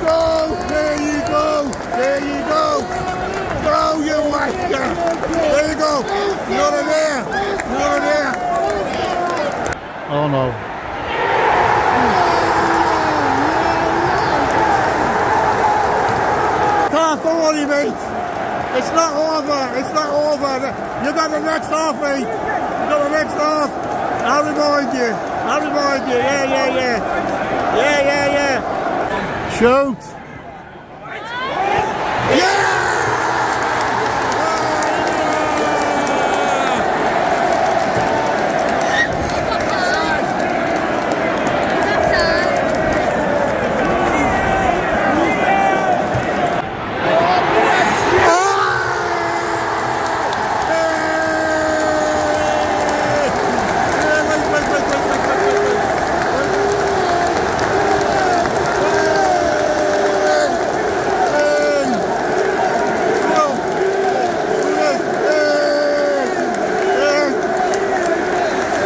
go, there you go, there you go. Go, you whacker. There you go. You're there, you're there. Oh no. Don't worry, mate. It's not over. It's not over. You got the next half, mate. You got the next half. I'll remind you. I'll remind you. Yeah, yeah, yeah. Shoot. Yeah! It's done! It's done, mate! There you go! Be famous! Be famous! Come on! There you go!